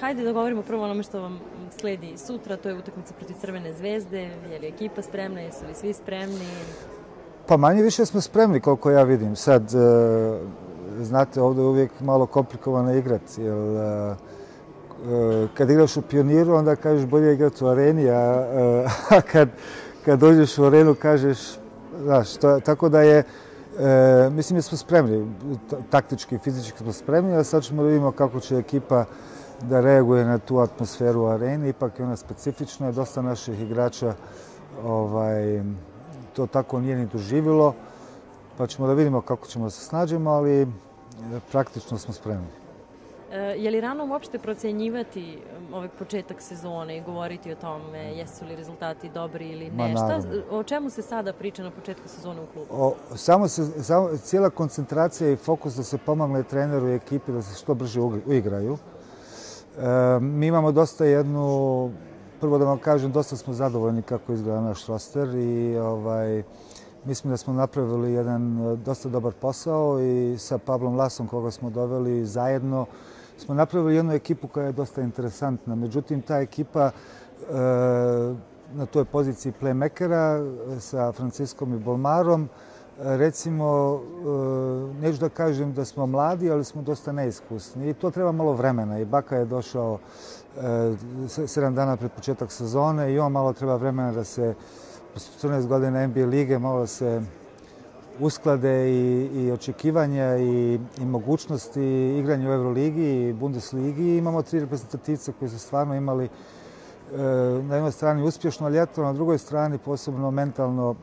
hajde da govorimo prvo onome što vam sledi sutra, to je utakmica protiv Crvene zvezde. Je li ekipa spremna, jesu li svi spremni? Pa manje više smo spremni, koliko ja vidim. Sad, e, znate, ovdje je uvijek malo komplikovano igrati, jer e, e, kad igraš u pioniru, onda kažeš bolje igrati u areni, a, e, a kad, kad dođeš u arenu kažeš, znaš, to, tako da je, e, mislim da smo spremni, taktički, fizički smo spremni, a sad ćemo da vidimo kako će ekipa da reaguje na tu atmosferu u areni, ipak je ona specifična, dosta naših igrača ovaj, to tako nije ni doživilo, pa ćemo da vidimo kako ćemo se snađemo, ali e, praktično smo spremni. E, je li rano uopšte procenjivati ovaj početak sezone i govoriti o tome jesu li rezultati dobri ili ne? Šta, o čemu se sada priča na početku sezone u klubu? O, samo se, samo, cijela koncentracija i fokus da se pomogne treneru i ekipi da se što brže uigraju. E, mi imamo dosta jednu, prvo da vam kažem, dosta smo zadovoljni kako izgleda naš roster i ovaj, mislim da smo napravili jedan e, dosta dobar posao i sa Pablom Lasom koga smo doveli zajedno smo napravili jednu ekipu koja je dosta interesantna. Međutim, ta ekipa e, na toj poziciji playmakera e, sa Franciskom i Bolmarom, recimo, e, neću da kažem da smo mladi, ali smo dosta neiskusni. I to treba malo vremena. I Baka je došao e, sedam dana pred početak sezone i on malo treba vremena da se 14 godina NBA lige malo se usklade i, i očekivanja i, i mogućnosti igranja u Euroligi i Bundesligi. Imamo tri reprezentativce koji su stvarno imali e, na jednoj strani uspješno ljeto, na drugoj strani posebno mentalno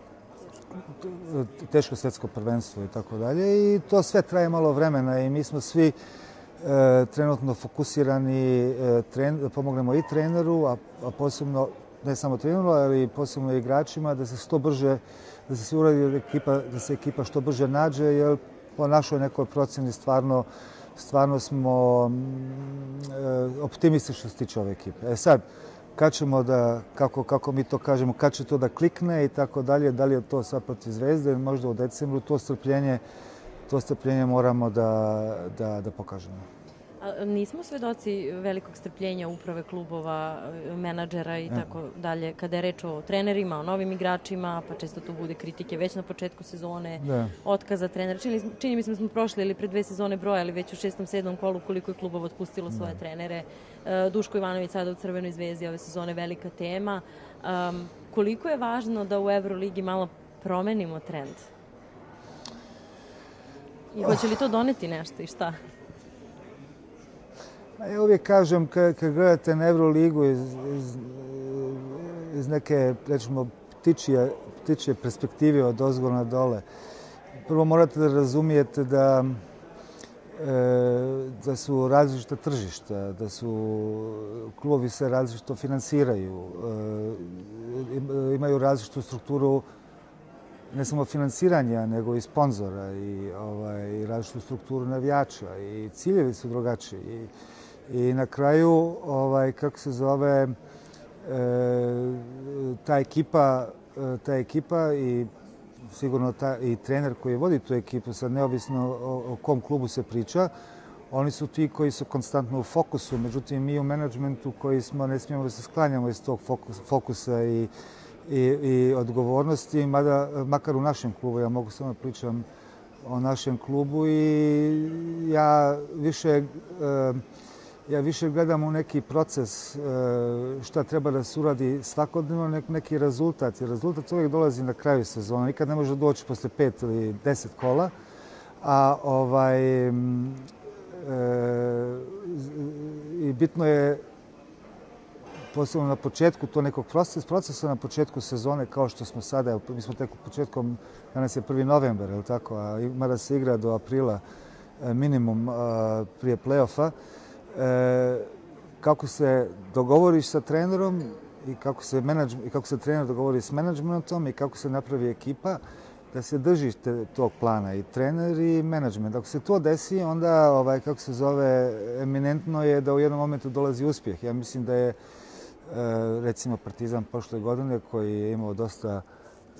teško svjetsko prvenstvo i tako dalje. I to sve traje malo vremena i mi smo svi e, trenutno fokusirani e, tren, pomognemo i treneru, a, a posebno ne samo treneru, ali posebno i igračima da se sto brže da se uradi ekipa da se ekipa što brže nađe jer po našoj nekoj proceni stvarno stvarno smo mm, e, optimisti što se tiče ove ekipe. E sad, kad ćemo da, kako, kako mi to kažemo, kad će to da klikne i tako dalje, da li je to sad protiv zvezde, možda u decembru, to strpljenje, to strpljenje moramo da, da, da pokažemo. Nismo svedoci velikog strpljenja uprave klubova, menadžera i tako dalje, kada je reč o trenerima, o novim igračima, pa često tu bude kritike već na početku sezone, otkaza trenera. Čini, čini mi se da smo prošli ili pre dve sezone brojali već u šestom, sedmom kolu koliko je klubova otpustilo svoje trenere. E, Duško Ivanović sada u Crvenoj zvezdi ove sezone velika tema. koliko je važno da u Euroligi malo promenimo trend? I hoće li to doneti nešto i šta? Pa ja uvijek kažem, kad, kad gledate na Euroligu iz, iz, iz neke, rečemo, ptičije, ptičije perspektive od ozgora na dole, prvo morate da razumijete da e, da su različita tržišta, da su klubovi se različito finansiraju, e, e, imaju različitu strukturu ne samo finansiranja, nego i sponzora i, ovaj, i različitu strukturu navijača i ciljevi su drugačiji. I, I na kraju, ovaj, kako se zove, e, ta ekipa, e, ta ekipa i sigurno ta, i trener koji vodi tu ekipu, sad neovisno o, o kom klubu se priča, oni su ti koji su konstantno u fokusu. Međutim, mi u menadžmentu koji smo, ne smijemo da se sklanjamo iz tog fokusa i, i, i odgovornosti, mada, makar u našem klubu, ja mogu samo pričam o našem klubu i ja više... E, ja više gledam u neki proces e, šta treba da se uradi svakodnevno, neki rezultat. I rezultat uvijek dolazi na kraju sezona. Nikad ne može doći posle pet ili deset kola. A ovaj, e, i bitno je posebno na početku to nekog proces, procesa na početku sezone kao što smo sada, mi smo tek početkom, danas je 1. novembar, je tako, a ima da se igra do aprila e, minimum prije play-offa e, kako se dogovoriš sa trenerom i kako se, menadž, i kako se trener dogovori s menadžmentom i kako se napravi ekipa da se drži te, tog plana i trener i menadžment. Ako se to desi, onda, ovaj, kako se zove, eminentno je da u jednom momentu dolazi uspjeh. Ja mislim da je, e, recimo, Partizan prošle godine, koji je imao dosta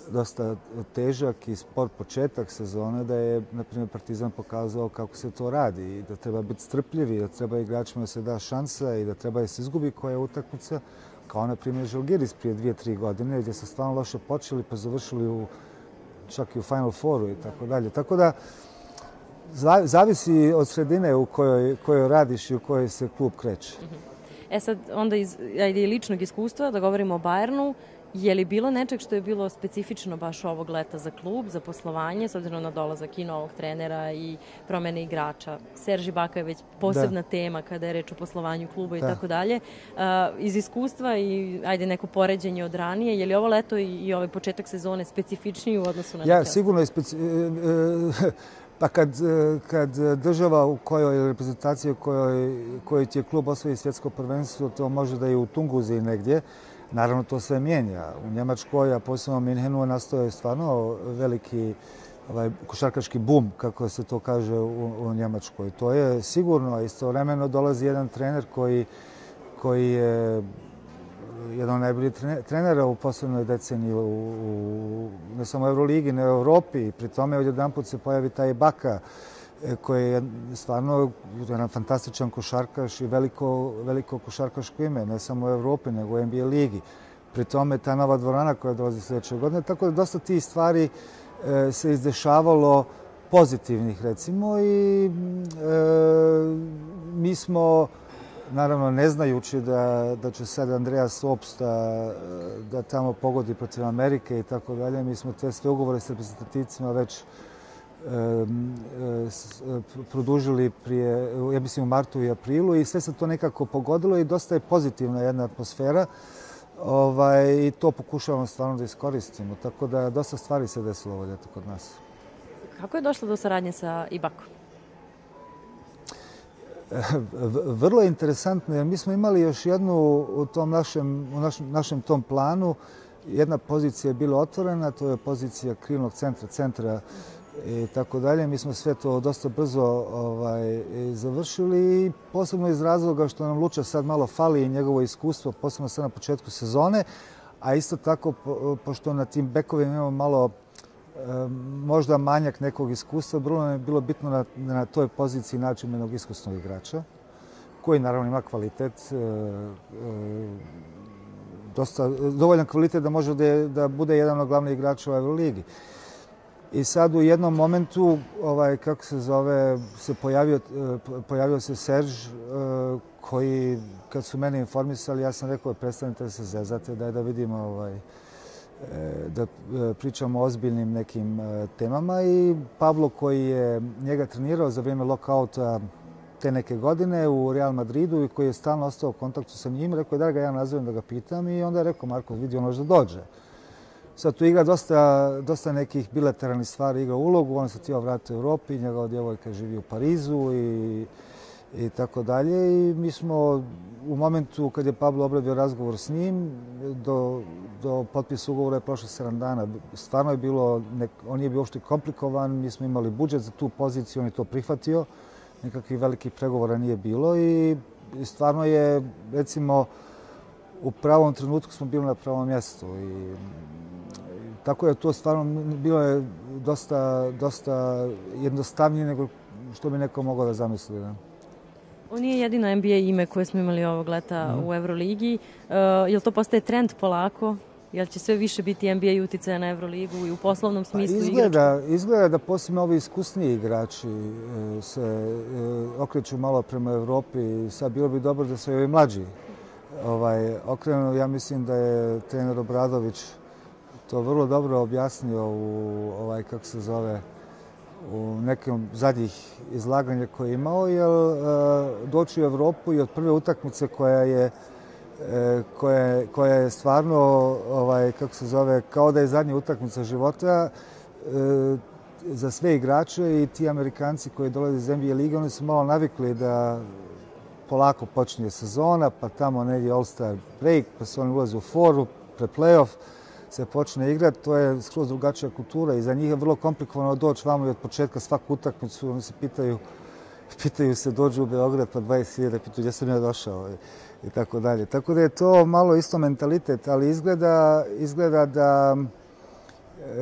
dosta težak i spor početak sezone da je, na primjer, Partizan pokazao kako se to radi i da treba biti strpljivi, da treba igračima da se da šansa i da treba da se izgubi koja je utakmica, kao na primjer Žalgiris prije dvije, tri godine gdje se stvarno loše počeli pa završili u, čak i u Final Fouru i tako dalje. Tako da, zavisi od sredine u kojoj, kojoj radiš i u kojoj se klub kreće. E sad, onda iz ajde, ličnog iskustva, da govorimo o Bayernu, Je li bilo nečeg što je bilo specifično baš ovog leta za klub, za poslovanje, s obzirom na dolazak i novog trenera i promene igrača? Serži Baka je već posebna tema kada je reč o poslovanju kluba i tako dalje. Iz iskustva i ajde neko poređenje od ranije, je li ovo leto i ovaj početak sezone specifičniji u odnosu na Ja, sigurno je specifičniji. E, e, pa kad, e, kad država u kojoj reprezentacija u kojoj, kojoj će klub osvoji svjetsko prvenstvo, to može da je u Tunguzi negdje, Naravno, to sve mijenja. U Njemačkoj, a posebno u Minhenu, nastoje stvarno veliki ovaj, košarkaški bum, kako se to kaže u, u Njemačkoj. To je sigurno, istovremeno dolazi jedan trener koji, koji je jedan od najboljih trenera u poslednjoj deceniji, u, u, ne samo u Euroligi, ne u Evropi. Pri tome od jedan put se pojavi taj Baka, E, Koji je stvarno jedan fantastičan košarkaš i veliko, veliko košarkaško ime, ne samo u Evropi, nego u NBA ligi. Pri tome ta nova dvorana koja dolazi sljedeće godine, tako da dosta tih stvari e, se izdešavalo pozitivnih, recimo, i e, mi smo, naravno, ne znajući da, da će sad Andreas Opsta da tamo pogodi protiv Amerike i tako dalje, mi smo te sve ugovore s reprezentativcima već produžili prije, ja mislim u martu i aprilu i sve se to nekako pogodilo i dosta je pozitivna jedna atmosfera ovaj, i to pokušavamo stvarno da iskoristimo. Tako da dosta stvari se desilo ovo ljeto kod nas. Kako je došlo do saradnje sa Ibakom? Vrlo interesantno, mi smo imali još jednu u tom našem, u našem, našem tom planu, jedna pozicija je bila otvorena, to je pozicija krilnog centra, centra i tako dalje. Mi smo sve to dosta brzo ovaj, završili i posebno iz razloga što nam Luča sad malo fali i njegovo iskustvo, posebno sad na početku sezone, a isto tako pošto na tim bekovima imamo malo možda manjak nekog iskustva, Bruno nam je bilo bitno na, na toj poziciji naći jednog iskusnog igrača, koji naravno ima kvalitet, e, e, dosta, dovoljan kvalitet da može da, da bude jedan od glavnih igrača u Euroligi. I sad u jednom momentu, ovaj, kako se zove, se pojavio, eh, pojavio se Serž eh, koji, kad su mene informisali, ja sam rekao, predstavite se zezate, daj da vidimo ovaj, eh, da pričamo o ozbiljnim nekim temama. I Pablo koji je njega trenirao za vrijeme lockouta te neke godine u Real Madridu i koji je stalno ostao u kontaktu sa njim, rekao je da ga ja nazovem da ga pitam i onda je rekao, Marko, vidi ono da dođe. Sad tu igra dosta, dosta nekih bilateralnih stvari, igra ulogu, on se htio vratiti u Europi, njegova djevojka živi u Parizu i, i tako dalje. I mi smo u momentu kad je Pablo obradio razgovor s njim, do, do potpisa ugovora je prošlo 7 dana. Stvarno je bilo, nek, on nije bio uopšte komplikovan, mi smo imali budžet za tu poziciju, on je to prihvatio. Nekakvih velikih pregovora nije bilo i, i stvarno je, recimo, u pravom trenutku smo bili na pravom mjestu i Tako je to stvarno bilo je dosta, dosta jednostavnije nego što bi neko mogao da zamisli. Da. On nije jedino NBA ime koje smo imali ovog leta mm. u Euroligi. Uh, je li to postaje trend polako? Jel će sve više biti NBA uticaja na Euroligu i u poslovnom pa smislu pa izgleda, igrača? Izgleda da posebno ovi iskusniji igrači e, se e, okreću malo prema Evropi. Sad bilo bi dobro da se ovi mlađi ovaj, okrenu. Ja mislim da je trener Obradović to vrlo dobro objasnio u ovaj kako se zove u nekim zadnjih izlaganja koje je imao jer eh, doći u Evropu i od prve utakmice koja je eh, koja, koja je stvarno ovaj kako se zove kao da je zadnja utakmica života eh, za sve igrače i ti Amerikanci koji dolaze iz NBA lige oni su malo navikli da polako počinje sezona pa tamo negdje All-Star break pa se oni ulaze u foru pre playoff se počne igrati, to je skroz drugačija kultura i za njih je vrlo komplikovano doći vamo i od početka svaku utakmicu. Oni se pitaju, pitaju se, dođu u Beograd pa 20.000, pitaju gdje sam ja došao i, i tako dalje. Tako da je to malo isto mentalitet, ali izgleda, izgleda da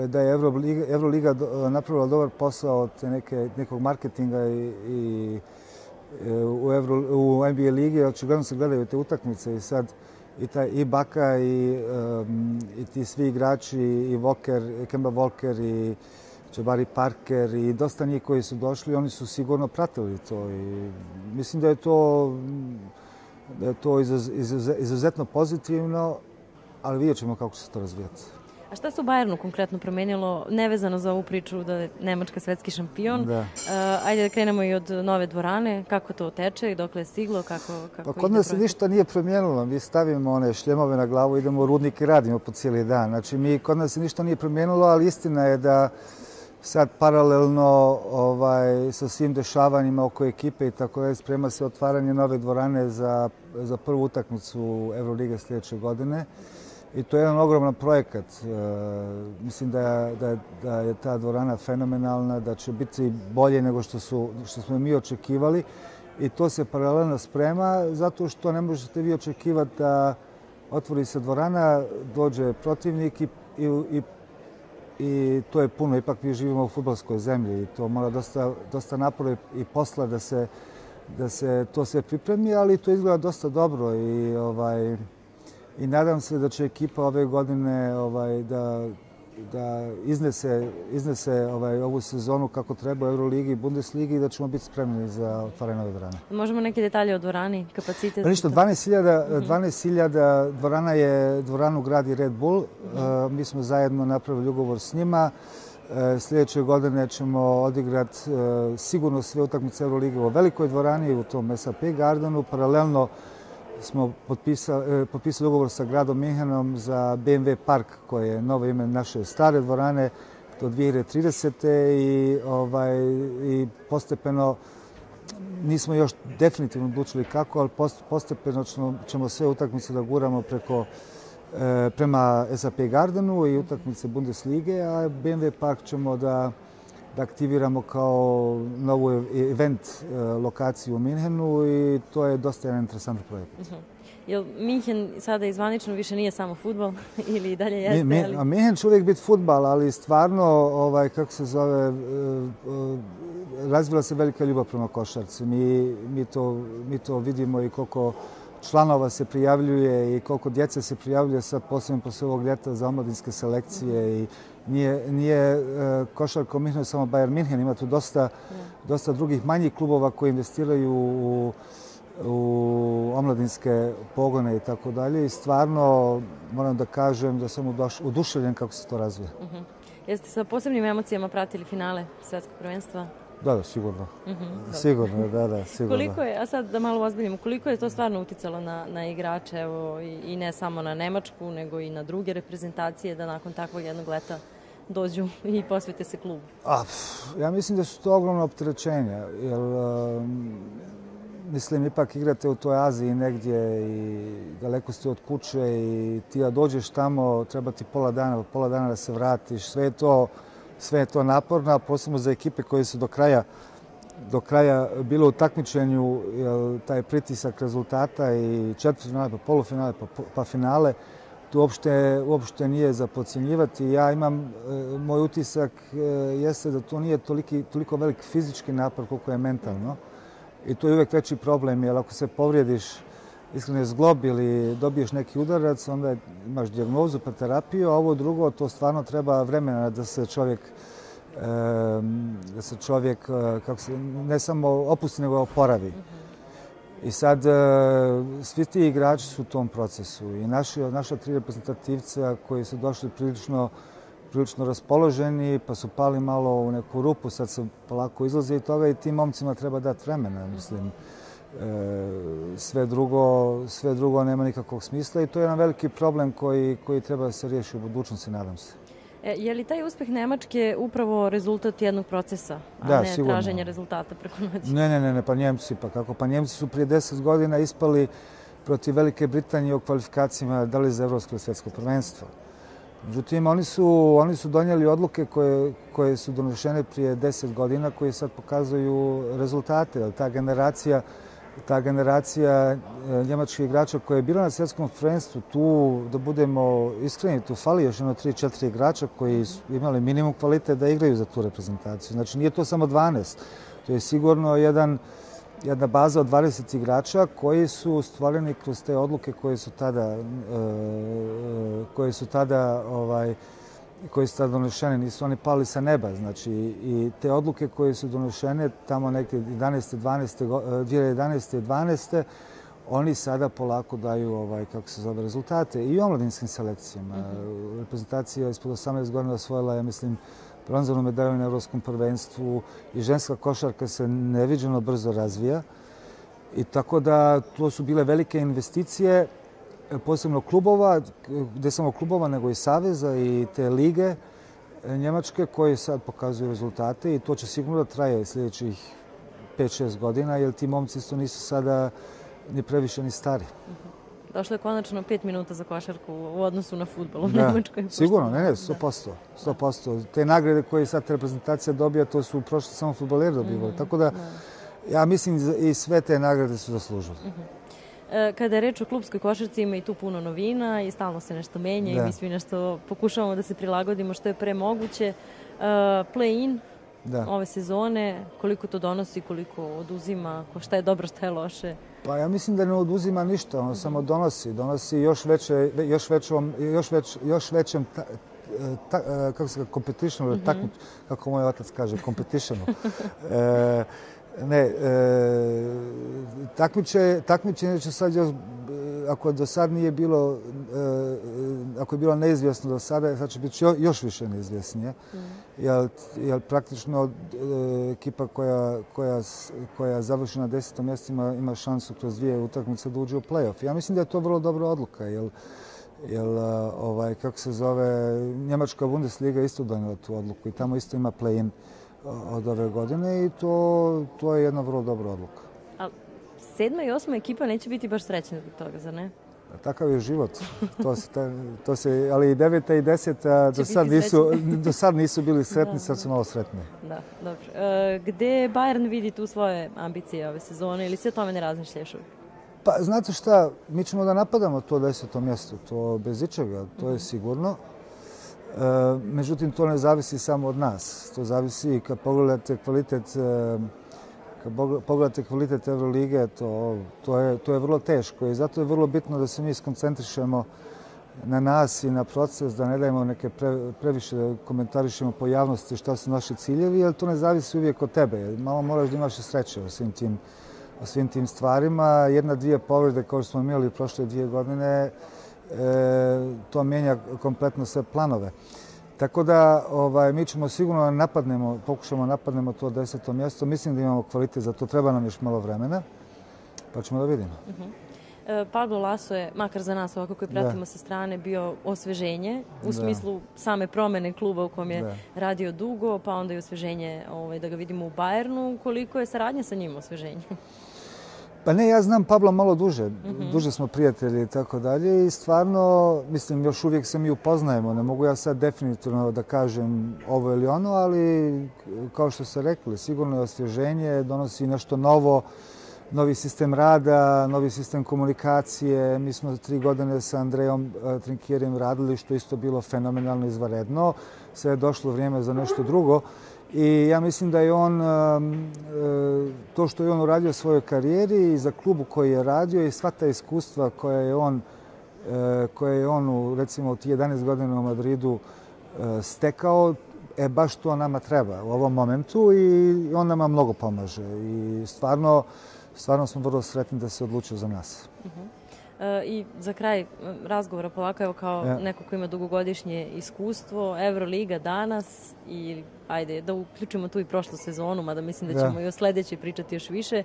da je Euroliga, Euroliga napravila dobar posao od neke, nekog marketinga i, i u, Euro, u NBA ligi, očigledno se gledaju te utakmice i sad i, ta, i Baka i, um, i ti svi igrači i Walker, Kemba Walker i Jabari Parker i dosta njih koji su došli, oni su sigurno pratili to i mislim da je to da je to izuz, izuz, izuzetno pozitivno, ali vidjet ćemo kako će se to razvijati. A šta se u Bayernu konkretno promenilo, nevezano za ovu priču da je Nemačka svetski šampion? Da. Uh, ajde da krenemo i od nove dvorane, kako to teče i dok je stiglo, kako, kako Pa kod nas se ništa nije promijenilo, mi stavimo one šljemove na glavu, idemo u rudnik i radimo po cijeli dan. Znači, mi, kod nas se ništa nije promijenilo, ali istina je da sad paralelno ovaj, sa svim dešavanjima oko ekipe i tako je, sprema se otvaranje nove dvorane za, za prvu utakmicu Euroliga sljedeće godine. I to je jedan ogroman projekat. E, mislim da da, da je ta dvorana fenomenalna, da će biti bolje nego što, su, što smo mi očekivali. I to se paralelno sprema zato što ne možete vi očekivati da otvori se dvorana, dođe protivnik i, i, i i to je puno. Ipak mi živimo u futbolskoj zemlji i to mora dosta, dosta napora i posla da se, da se to sve pripremi, ali to izgleda dosta dobro i ovaj, i nadam se da će ekipa ove godine ovaj, da, da iznese, iznese ovaj, ovu sezonu kako treba u Euroligi i Bundesligi i da ćemo biti spremni za otvaranje nove dvorane. Možemo neke detalje o dvorani, kapacitet? Pa ništa, 12.000 12 dvorana je dvoranu gradi Red Bull. Mm -hmm. uh, mi smo zajedno napravili ugovor s njima. Uh, sljedeće godine ćemo odigrati uh, sigurno sve utakmice Eurolige u velikoj dvorani u tom SAP Gardenu. Paralelno smo potpisali, e, potpisali ugovor sa gradom Minhenom za BMW Park, koje je novo ime naše stare dvorane do 2030. I, ovaj, i postepeno nismo još definitivno odlučili kako, ali postepeno ćemo, sve utakmice da guramo preko e, prema SAP Gardenu i utakmice Bundeslige, a BMW Park ćemo da da aktiviramo kao novu event e, lokaciju u Minhenu i to je dosta jedan interesantan projekt. Uh mhm. -huh. Jel Minhen sada izvanično više nije samo futbol ili dalje jeste? Mi, mi, Minhen će uvijek biti futbal, ali stvarno, ovaj, kako se zove, e, e, razvila se velika ljubav prema košarci. Mi, mi, to, mi to vidimo i koliko članova se prijavljuje i koliko djece se prijavljuje sad posebno posle ovog ljeta za omladinske selekcije i nije, nije uh, košarka samo Bayern Minhen, ima tu dosta, dosta drugih manjih klubova koji investiraju u, u omladinske pogone i tako dalje i stvarno moram da kažem da sam udoš, uduševljen kako se to razvija. Uh mhm. -huh. Jeste sa posebnim emocijama pratili finale svetskog prvenstva? Da, da, sigurno. Mm -hmm, sigurno, da, da, sigurno. Koliko je, a sad da malo ozbiljimo, koliko je to stvarno uticalo na, na igrače, evo, i, i ne samo na Nemačku, nego i na druge reprezentacije, da nakon takvog jednog leta dođu i posvete se klubu? A, ja mislim da su to ogromno opterećenja, jer um, mislim, ipak igrate u toj Aziji negdje i daleko ste od kuće i ti da dođeš tamo, treba ti pola dana, pola dana da se vratiš, sve je to sve je to naporno, a posebno za ekipe koje su do kraja do kraja bilo u takmičenju taj pritisak rezultata i četiri finale, pa polufinale, pa, pa finale, tu uopšte, uopšte nije za pocijenjivati. Ja imam, e, moj utisak e, jeste da to nije toliki, toliko velik fizički napor koliko je mentalno. I to je uvek veći problem, jer ako se povrijediš iskreno zglob ili dobiješ neki udarac, onda imaš dijagnozu pa terapiju, a ovo drugo, to stvarno treba vremena da se čovjek da se čovjek e, kako se, ne samo opusti, nego oporavi. I sad, e, svi ti igrači su u tom procesu. I naši, naša tri reprezentativca koji su došli prilično, prilično raspoloženi, pa su pali malo u neku rupu, sad se polako izlaze i toga i tim momcima treba dati vremena, mislim. E, sve drugo, sve drugo nema nikakvog smisla i to je jedan veliki problem koji, koji treba da se riješi u budućnosti, nadam se. E, je li taj uspeh Nemačke upravo rezultat jednog procesa, a da, ne sigurno. traženje rezultata preko noći? Ne, ne, ne, ne, pa Njemci, pa kako? Pa Njemci su prije deset godina ispali protiv Velike Britanije u kvalifikacijama da li za Evropsko ili svjetsko prvenstvo. Međutim, oni su, oni su donijeli odluke koje, koje su donošene prije deset godina, koje sad pokazuju rezultate. Ta generacija ta generacija e, njemačkih igrača koja je bila na svjetskom prvenstvu, tu, da budemo iskreni, tu fali još jedno 3-4 igrača koji su imali minimum kvalitet da igraju za tu reprezentaciju. Znači, nije to samo 12. To je sigurno jedan, jedna baza od 20 igrača koji su stvoreni kroz te odluke koje su tada, e, e, koje su tada ovaj, koji su tada donešene, nisu oni pali sa neba. Znači, i te odluke koje su donešene tamo neke 11. 12. 2011. i 12. Oni sada polako daju, ovaj, kako se zove, rezultate i u omladinskim selekcijama. Mm -hmm. Reprezentacija ispod 18 godina osvojila je, mislim, bronzovnu medalju na Evropskom prvenstvu i ženska košarka se neviđeno brzo razvija. I tako da to su bile velike investicije posebno klubova, gde samo klubova, nego i Saveza i te lige e, Njemačke koje sad pokazuju rezultate i to će sigurno da traje sljedećih 5-6 godina, jer ti momci isto nisu sada ni previše ni stari. Mhm. Došlo je konačno 5 minuta za košarku u odnosu na futbol u Njemačkoj. Sigurno, ne, ne, 100%. 100%. Te nagrade koje sad reprezentacija dobija, to su prošli samo futboleri dobivali. Mm Tako da, ja mislim i sve te nagrade su zaslužili. Mm E, kada je reč o klubskoj košarci ima i tu puno novina i stalno se nešto menja i mi svi nešto pokušavamo da se prilagodimo što je pre moguće. E, play-in ove sezone, koliko to donosi, koliko oduzima, šta je dobro, šta je loše? Pa ja mislim da ne oduzima ništa, ono samo donosi. Donosi još veće, još većom, još već, još većem ta, ta, e, kako se competition, mm -hmm. kako moj otac kaže, competition. e, Ne, e, takmiče, takmiče će sad još, e, ako do sad nije bilo, e, ako je bilo neizvjesno do sada, sad će biti još više neizvjesnije. Mm. Jer, jer praktično e, ekipa koja, koja, koja završi na desetom mjestu ima, ima šansu kroz dvije utakmice da uđe u play-off. Ja mislim da je to vrlo dobra odluka, jer, jer ovaj, kako se zove, Njemačka Bundesliga isto donijela tu odluku i tamo isto ima play-in od ove godine i to, to je jedna vrlo dobra odluka. A sedma i osma ekipa neće biti baš srećna zbog toga, za ne? Takav je život. To se, to se, ali i deveta i deseta do sad, nisu, do sad nisu bili sretni, sad su malo sretni. Da, dobro. E, gde Bayern vidi tu svoje ambicije ove sezone ili se o tome ne razmišljaš uvijek? Pa, znate šta, mi ćemo da napadamo to deseto mjesto, to bez ičega, to je sigurno. E, međutim, to ne zavisi samo od nas. To zavisi i kad pogledate kvalitet e, kad pogledate kvalitet Evrolige, to, to, je, to je vrlo teško i zato je vrlo bitno da se mi skoncentrišemo na nas i na proces, da ne dajemo neke pre, previše da komentarišemo po javnosti šta su naši ciljevi, jer to ne zavisi uvijek od tebe. Malo moraš da imaš sreće o svim tim, o svim tim stvarima. Jedna, dvije povrede koje smo imali prošle dvije godine, to mijenja kompletno sve planove. Tako da ovaj, mi ćemo sigurno napadnemo, pokušamo napadnemo to deseto mjesto. Mislim da imamo kvalitet za to, treba nam još malo vremena, pa ćemo da vidimo. Uh mhm. -huh. e, Pablo Laso je, makar za nas ovako koji pratimo da. sa strane, bio osveženje u da. smislu same promene kluba u kom je da. radio dugo, pa onda i osveženje ovaj, da ga vidimo u Bajernu. Koliko je saradnja sa njim osveženje? Pa ne, ja znam Pablo malo duže. Mhm. Duže smo prijatelji i tako dalje. I stvarno, mislim, još uvijek se mi upoznajemo. Ne mogu ja sad definitivno da kažem ovo ili ono, ali kao što ste rekli, sigurno je osvježenje, donosi nešto novo, novi sistem rada, novi sistem komunikacije. Mi smo tri godine sa Andrejom eh, Trinkirijem radili, što isto bilo fenomenalno izvaredno. Sve je došlo vrijeme za nešto drugo. I ja mislim da je on, um, uh, to što je on uradio svojoj karijeri i za klubu koji je radio i sva ta iskustva koja je on, uh, koja je on u, recimo, u 11 godina u Madridu uh, stekao, e, baš to nama treba u ovom momentu i on nama mnogo pomaže. I stvarno, stvarno smo vrlo sretni da se odlučio za nas. Uh mhm. -huh. I za kraj razgovora polako, evo kao ja. neko ko ima dugogodišnje iskustvo, Euroliga danas i ajde da uključimo tu i prošlu sezonu, mada mislim da ćemo i o sledećoj pričati još više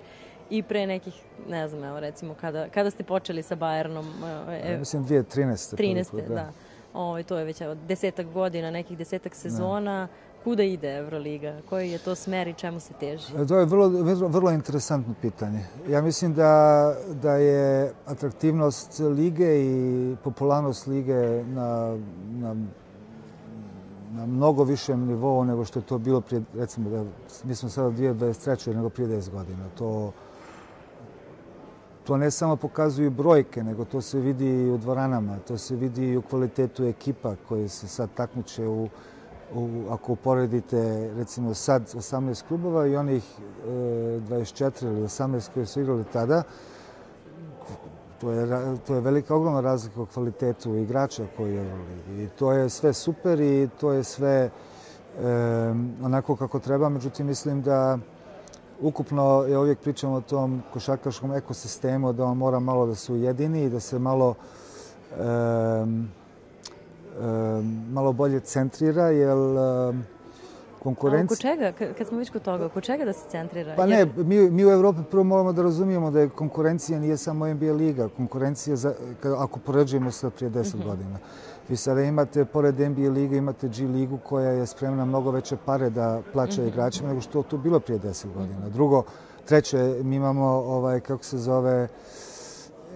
i pre nekih, ne znam, evo recimo kada, kada ste počeli sa Bayernom? E, ja, mislim 2013. 13. da. da. Ovo, ovaj, to je već evo, desetak godina, nekih desetak sezona. Ne kuda ide Euroliga? Koji je to smer i čemu se teži? E, to je vrlo, vrlo, vrlo interesantno pitanje. Ja mislim da, da je atraktivnost lige i popularnost lige na, na, na mnogo višem nivou nego što je to bilo prije, recimo, da, mi smo sada 2023. nego prije 10 godina. To, to ne samo pokazuju brojke, nego to se vidi i u dvoranama, to se vidi i u kvalitetu ekipa koje se sad takmiče u, u, ako uporedite recimo sad 18 klubova i onih e, 24 ili 18 koji su igrali tada, to je, to je velika ogromna razlika u kvalitetu igrača koji je I to je sve super i to je sve e, onako kako treba. Međutim, mislim da ukupno, je uvijek pričamo o tom košarkaškom ekosistemu, da on mora malo da se ujedini i da se malo e, malo bolje centrira, jer konkurencija... oko čega, kad smo već kod toga, oko čega da se centrira? Pa ne, mi, mi u Evropi prvo moramo da razumijemo da je konkurencija nije samo NBA liga. Konkurencija, za, ako poređujemo sa prije deset mhm. godina. Vi sada imate, pored NBA liga, imate G ligu koja je spremna mnogo veće pare da plaća mm -hmm. igračima nego što to bilo prije deset godina. Drugo, treće, mi imamo, ovaj, kako se zove,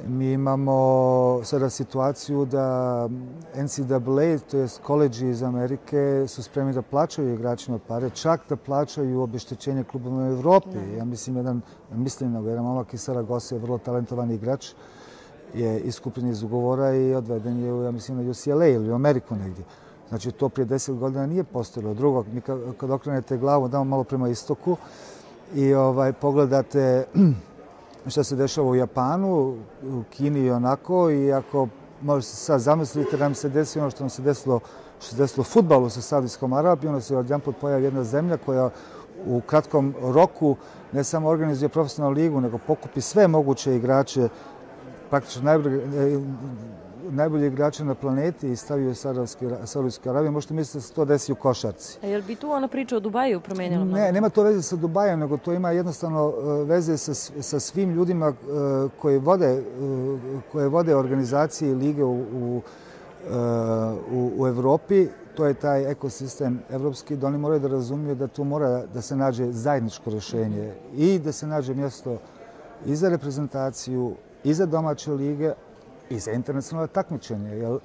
Mi imamo sada situaciju da NCAA, to je koleđi iz Amerike, su spremni da plaćaju igračima pare, čak da plaćaju obeštećenje klubom u Evropi. Ja mislim, jedan, mislim na jedan momak iz Saragosa je vrlo talentovan igrač, je iskupljen iz ugovora i odveden je, ja mislim, na UCLA ili u Ameriku negdje. Znači, to prije deset godina nije postojilo. Drugo, mi kad okrenete glavu, damo malo prema istoku i ovaj, pogledate šta se dešava u Japanu, u Kini i onako. I ako možete sad zamisliti da nam se desi ono što nam se desilo što se desilo u futbalu sa Saudijskom Arabijom, onda se jedan put pojavi jedna zemlja koja u kratkom roku ne samo organizuje profesionalnu ligu, nego pokupi sve moguće igrače, praktično najbolje, najbolji igrače na planeti i stavio Saudijsku Arabiju. Možete misliti da se to desi u košarci. A je li bi tu ona priča o Dubaju promenila? Ne, nema to veze sa Dubajom, nego to ima jednostavno e, veze sa, sa svim ljudima e, koji vode, e, koje vode organizacije i lige u, u, u, u Evropi. To je taj ekosistem evropski, da oni moraju da razumiju da tu mora da se nađe zajedničko rješenje i da se nađe mjesto i za reprezentaciju, i za domaće lige, i za internacionalno takmičenje. Jer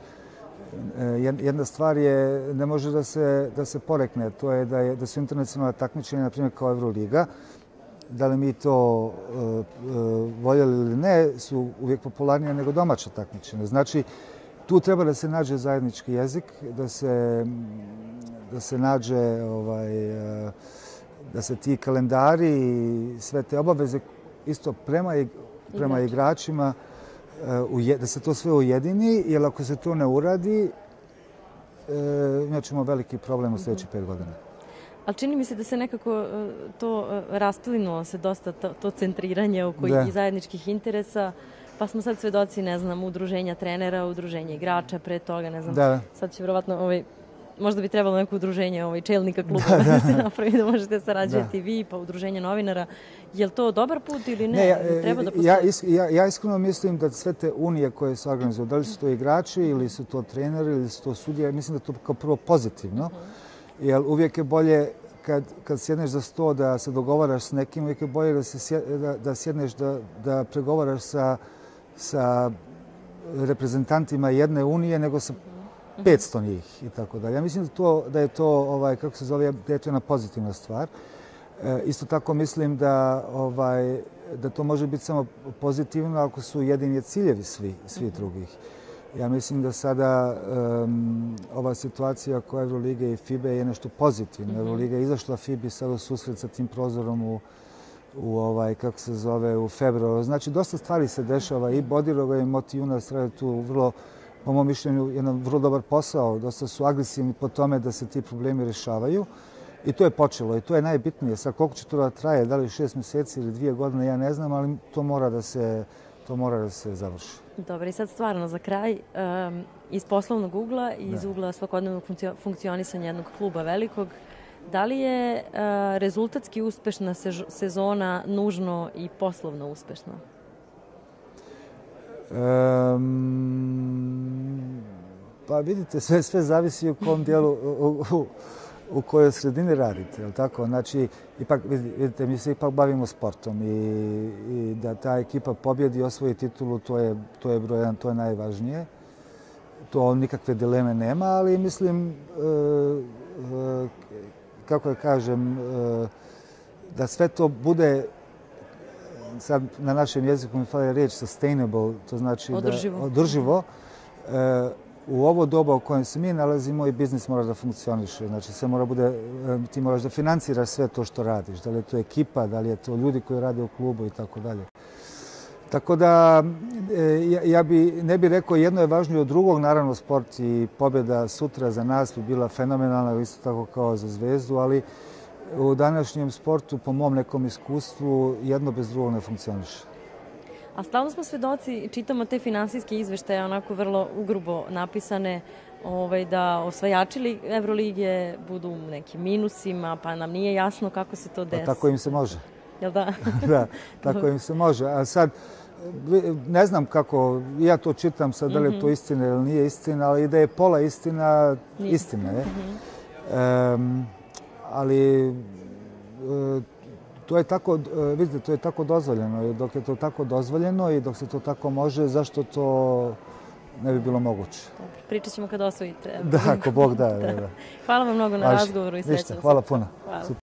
e, jedna stvar je, ne može da se, da se porekne, to je da, je, da su internacionalna takmičenja, na primjer kao Euroliga, da li mi to uh, uh, voljeli ili ne, su uvijek popularnije nego domaća takmičenja. Znači, tu treba da se nađe zajednički jezik, da se, da se nađe ovaj, uh, da se ti kalendari i sve te obaveze isto prema, prema igračima da se to sve ujedini, jer ako se to ne uradi, e, imat ćemo veliki problem u sljedećih pet godina. Ali čini mi se da se nekako e, to e, raspilinulo se dosta to, centriranje oko i zajedničkih interesa. Pa smo sad svedoci, ne znam, udruženja trenera, udruženja igrača pre toga, ne znam. Da. Sad će vjerovatno ovaj, možda bi trebalo neko udruženje ovaj, čelnika kluba da, da se napravi da možete sarađivati vi, pa udruženje novinara. Je li to dobar put ili ne? ne ja, treba da ja, ja, ja iskreno mislim da sve te unije koje se organizuju, da li su to igrači ili su to treneri ili su to sudije, mislim da to kao prvo pozitivno. Uh Jer uvijek je bolje kad, kad sjedneš za sto da se dogovaraš s nekim, uvijek je bolje da, se da, da sjedneš da, da pregovaraš sa, sa reprezentantima jedne unije nego sa 500 njih i tako dalje. Ja mislim da, to, da je to, ovaj, kako se zove, da je to jedna pozitivna stvar. E, isto tako mislim da, ovaj, da to može biti samo pozitivno ako su jedini ciljevi svi, svi mhm. drugih. Ja mislim da sada um, ova situacija oko Euroliga i FIBE je nešto pozitivno. Mm -hmm. Euroliga je izašla FIBE sad u susret sa tim prozorom u, u ovaj, kako se zove, u februaru. Znači, dosta stvari se dešava i Bodiroga i Motijuna strade tu vrlo po mom mišljenju, jedan vrlo dobar posao. Dosta su agresivni po tome da se ti problemi rešavaju. I to je počelo i to je najbitnije. Sad koliko će to da traje, da li šest mjeseci ili dvije godine, ja ne znam, ali to mora da se, to mora da se završi. Dobro, i sad stvarno za kraj, um, iz poslovnog ugla i iz ugla svakodnevnog funkcionisanja jednog kluba velikog, da li je uh, rezultatski uspešna sezona nužno i poslovno uspešna? Um, pa vidite, sve, sve zavisi u kom dijelu, u, u, u kojoj sredini radite, je tako? Znači, ipak, vidite, mi se ipak bavimo sportom i, i da ta ekipa pobjedi i osvoji titulu, to je, to je broj jedan, to je najvažnije. To nikakve dileme nema, ali mislim, e, e, kako je kažem, e, da sve to bude sad na našem jeziku mi fali riječ sustainable, to znači održivo. da održivo. E, u ovo doba u kojem se mi nalazimo i biznis mora da funkcioniše. Znači, sve mora bude, ti moraš da financiraš sve to što radiš. Da li je to ekipa, da li je to ljudi koji rade u klubu i tako dalje. Tako da, e, ja, ja bi, ne bih rekao jedno je važnije od drugog, naravno sport i pobjeda sutra za nas bi bila fenomenalna, isto tako kao za zvezdu, ali u današnjem sportu, po mom nekom iskustvu, jedno bez drugog ne funkcioniše. A stalno smo svedoci, čitamo te finansijske izveštaje, onako vrlo ugrubo napisane, ovaj, da osvajači Evrolige budu u nekim minusima, pa nam nije jasno kako se to desi. Pa tako im se može. Jel da? da, tako im se može. A sad, ne znam kako, ja to čitam sad, da li je to mhm. istina ili nije istina, ali da je pola istina, istina je. Um, ali e, to je tako, e, vidite, to je tako dozvoljeno i dok je to tako dozvoljeno i dok se to tako može, zašto to ne bi bilo moguće? Pričat ćemo kad osvojite. Da, ako Bog da. da. Hvala vam mnogo na razgovoru i Ništa, hvala puno. Hvala.